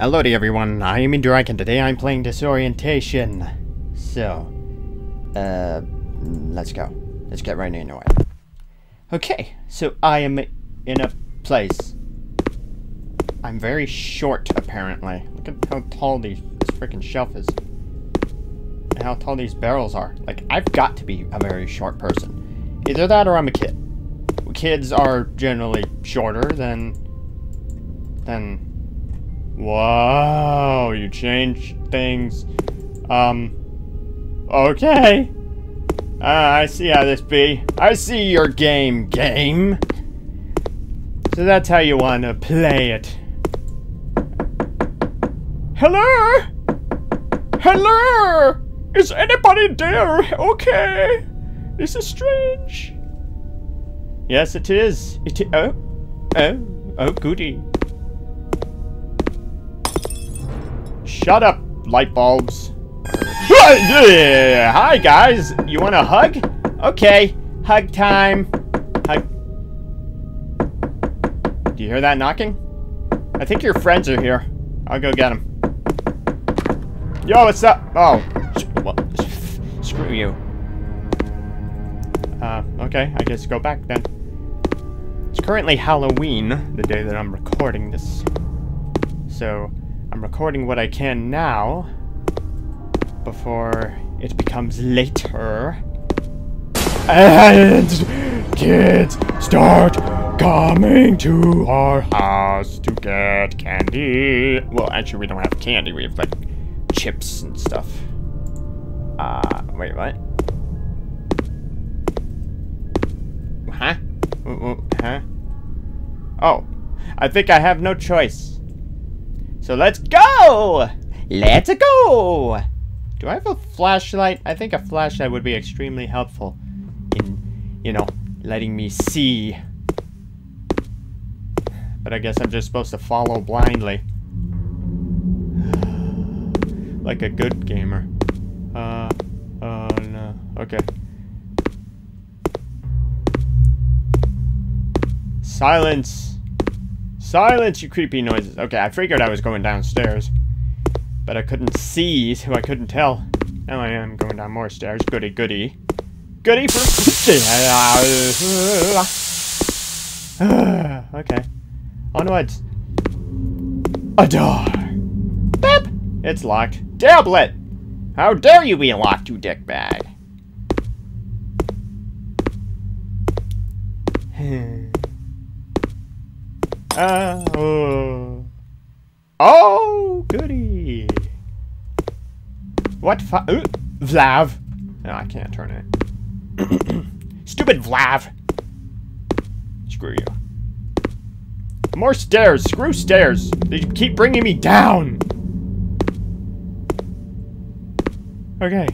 Hello to everyone, I am Indurok and today I'm playing Disorientation. So, uh, let's go. Let's get right into it. Okay, so I am in a place. I'm very short, apparently. Look at how tall these, this freaking shelf is. And how tall these barrels are. Like, I've got to be a very short person. Either that or I'm a kid. Kids are generally shorter than... than Wow, you changed things. Um, okay. Uh, I see how this be. I see your game, game. So that's how you want to play it. Hello? Hello? Is anybody there? Okay. This is strange. Yes, it is. It is. Oh. Oh. Oh, goody. Shut up, light bulbs. Hi, guys. You want a hug? Okay. Hug time. Hug. Do you hear that knocking? I think your friends are here. I'll go get them. Yo, what's up? Oh. Well, screw you. Uh, okay. I guess go back then. It's currently Halloween, the day that I'm recording this. So, I'm recording what I can now before it becomes later. And kids start coming to our house to get candy. Well, actually, we don't have candy. We have, like, chips and stuff. Uh, wait, what? Huh? Huh? Oh, I think I have no choice. So let's go! Let's go! Do I have a flashlight? I think a flashlight would be extremely helpful in, you know, letting me see. But I guess I'm just supposed to follow blindly. like a good gamer. Uh, oh no. Okay. Silence! Silence, you creepy noises. Okay, I figured I was going downstairs. But I couldn't see, so I couldn't tell. Now I am going down more stairs. Goody, goody. Goody for... okay. Onwards. A door. Beep! It's locked. Tablet! How dare you be locked, you dickbag! Hmm. Oh. Oh, goody. What fu- uh, Vlav. No, I can't turn it. Stupid Vlav. Screw you. More stairs. Screw stairs. They keep bringing me down. Okay.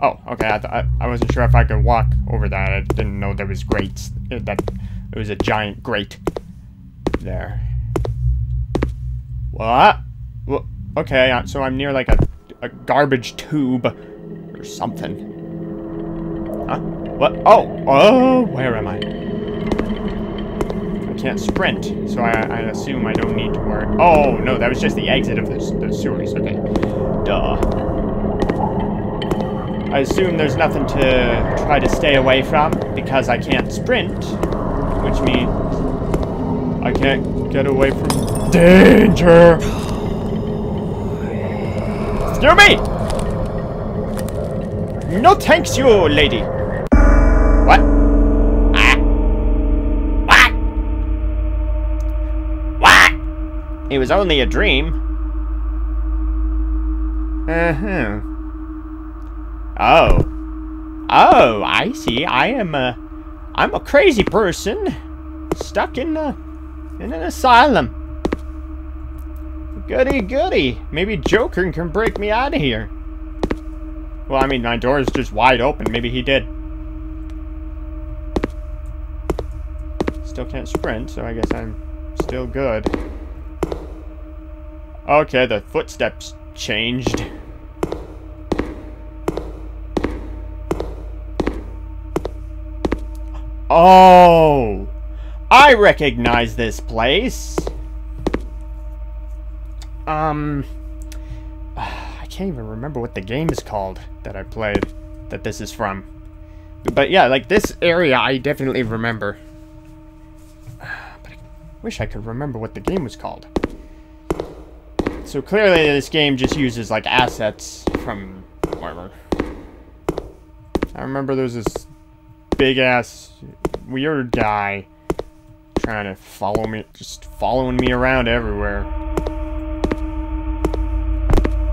Oh, okay. I, I, I wasn't sure if I could walk over that. I didn't know there was grates. That it was a giant grate there. What? Well, okay, so I'm near like a, a garbage tube or something. Huh? What? Oh! Oh! Where am I? I can't sprint, so I, I assume I don't need to worry. Oh, no, that was just the exit of the, the sewers. Okay. Duh. I assume there's nothing to try to stay away from because I can't sprint, which means I can't get away from danger. Excuse me! No thanks you, lady. What? Ah. What? What? It was only a dream. Uh-huh. Oh. Oh, I see. I am a... I'm a crazy person. Stuck in a in an asylum. Goody goody. Maybe Joker can break me out of here. Well, I mean, my door is just wide open. Maybe he did. Still can't sprint, so I guess I'm still good. Okay, the footsteps changed. Oh! I recognize this place. um... I can't even remember what the game is called that I played, that this is from. But yeah, like this area I definitely remember. But I wish I could remember what the game was called. So clearly this game just uses like assets from wherever. I remember there was this big ass weird guy trying to follow me, just following me around everywhere.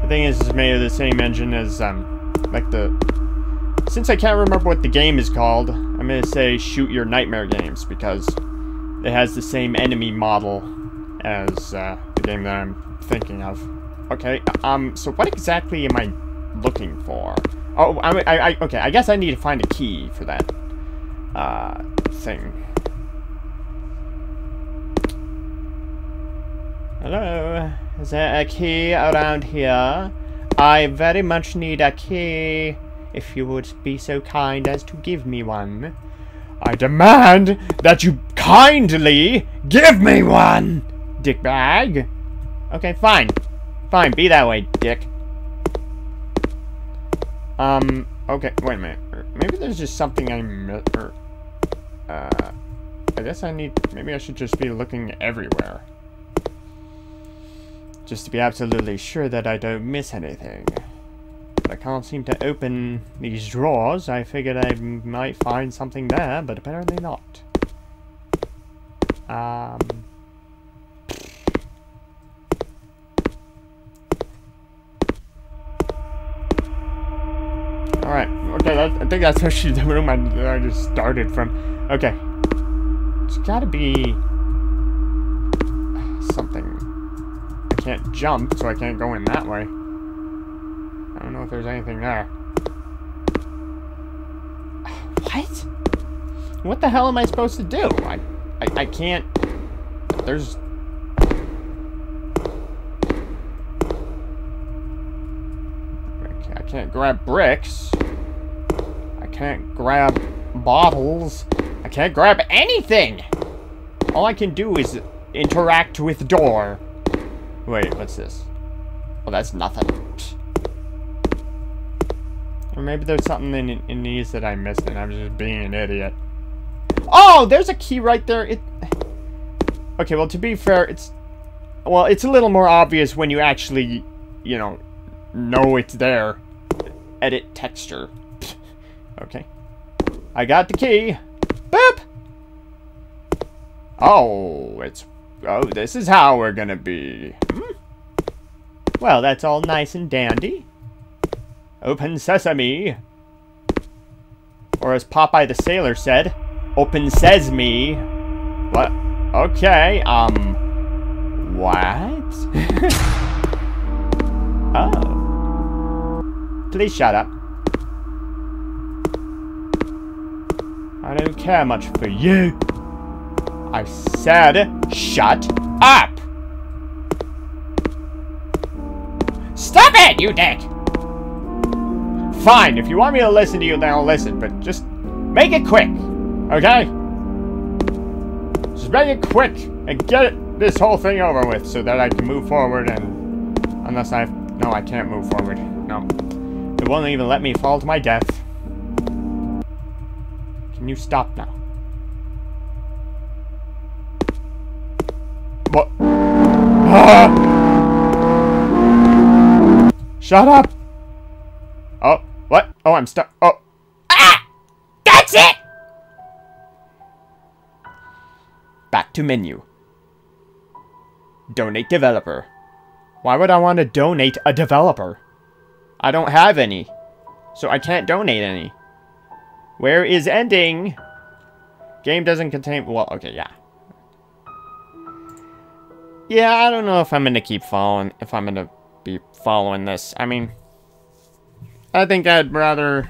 The thing is, it's made of the same engine as, um, like the... Since I can't remember what the game is called, I'm gonna say Shoot Your Nightmare Games, because it has the same enemy model as, uh, the game that I'm thinking of. Okay, um, so what exactly am I looking for? Oh, I, I, I okay, I guess I need to find a key for that, uh, thing. Hello? Is there a key around here? I very much need a key. If you would be so kind as to give me one. I demand that you kindly give me one, dickbag. Okay, fine. Fine, be that way, dick. Um, okay, wait a minute. Maybe there's just something I missed, uh, I guess I need, maybe I should just be looking everywhere. Just to be absolutely sure that I don't miss anything. But I can't seem to open these drawers. I figured I might find something there, but apparently not. Um... Alright, okay, that, I think that's actually the room I, I just started from. Okay. It's gotta be... something can't jump, so I can't go in that way. I don't know if there's anything there. What? What the hell am I supposed to do? I, I, I can't... There's... I can't grab bricks. I can't grab bottles. I can't grab anything! All I can do is interact with door. Wait, what's this? Well, that's nothing. Or maybe there's something in, in these that I missed and I'm just being an idiot. Oh, there's a key right there. It. Okay, well, to be fair, it's... Well, it's a little more obvious when you actually, you know, know it's there. Edit texture. okay. I got the key. Boop! Oh, it's Oh, this is how we're gonna be. Hmm? Well, that's all nice and dandy. Open sesame. Or as Popeye the Sailor said, open sesame. What? Okay, um... What? oh. Please shut up. I don't care much for you. I said, shut up! Stop it, you dick! Fine, if you want me to listen to you, then I'll listen, but just make it quick, okay? Just make it quick and get this whole thing over with so that I can move forward and... Unless I... No, I can't move forward. No. It won't even let me fall to my death. Can you stop now? What? Ah! Shut up! Oh, what? Oh, I'm stuck. Oh. Ah! That's it! Back to menu. Donate developer. Why would I want to donate a developer? I don't have any. So I can't donate any. Where is ending? Game doesn't contain... Well, okay, yeah. Yeah, I don't know if I'm gonna keep following, if I'm gonna be following this. I mean, I think I'd rather,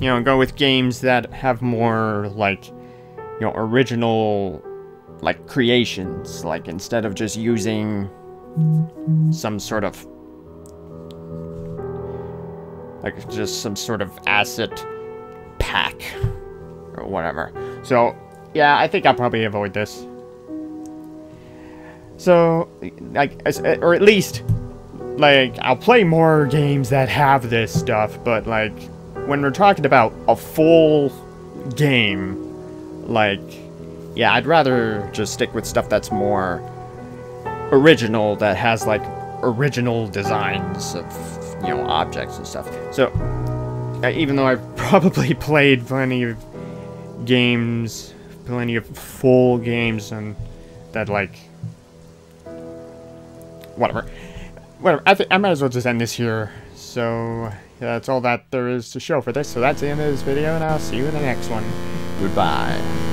you know, go with games that have more, like, you know, original, like, creations. Like, instead of just using some sort of, like, just some sort of asset pack or whatever. So, yeah, I think I'll probably avoid this. So, like, or at least like, I'll play more games that have this stuff, but, like, when we're talking about a full game, like, yeah, I'd rather just stick with stuff that's more original, that has, like, original designs of, you know, objects and stuff. So, uh, even though I've probably played plenty of games, plenty of full games, and that, like, whatever. Whatever, I, I might as well just end this here. So, yeah, that's all that there is to show for this. So that's the end of this video, and I'll see you in the next one. Goodbye.